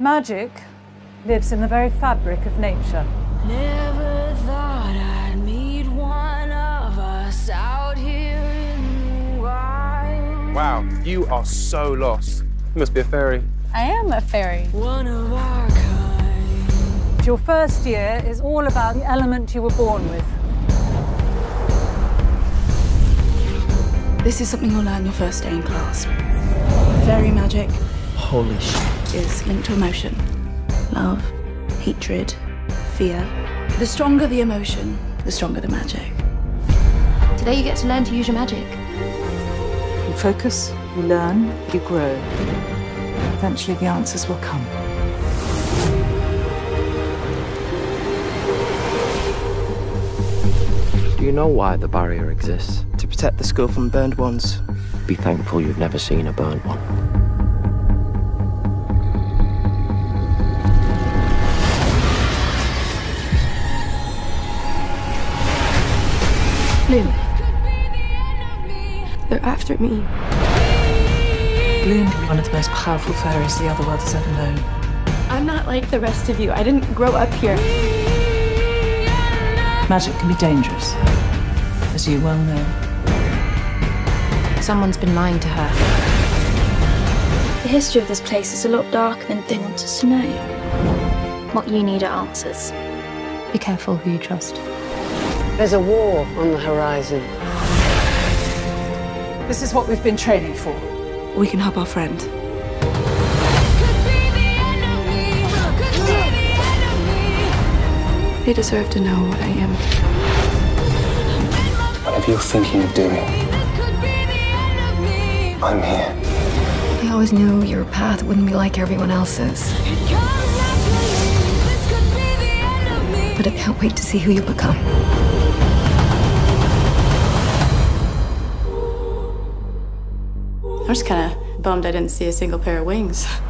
Magic lives in the very fabric of nature. Never thought I'd meet one of us out here in the wild. Wow, you are so lost. You must be a fairy. I am a fairy. One of our kind. Your first year is all about the element you were born with. This is something you'll learn your first day in class. Fairy magic Holy shit. Is linked to emotion. Love, hatred, fear. The stronger the emotion, the stronger the magic. Today you get to learn to use your magic. You focus, you learn, you grow. Eventually the answers will come. Do you know why the barrier exists? to protect the school from burned ones. Be thankful you've never seen a burnt one. Bloom. They're after me. Bloom can be one of the most powerful fairies the other world has ever known. I'm not like the rest of you. I didn't grow up here. Magic can be dangerous, as you well know. Someone's been lying to her. The history of this place is a lot darker than they want us to know. What you need are answers. Be careful who you trust. There's a war on the horizon. This is what we've been training for. We can help our friend. They deserve to know what I am. Whatever you're thinking of doing, I'm here. I always knew your path wouldn't be like everyone else's. But I can't wait to see who you become. Was kind of bummed I didn't see a single pair of wings.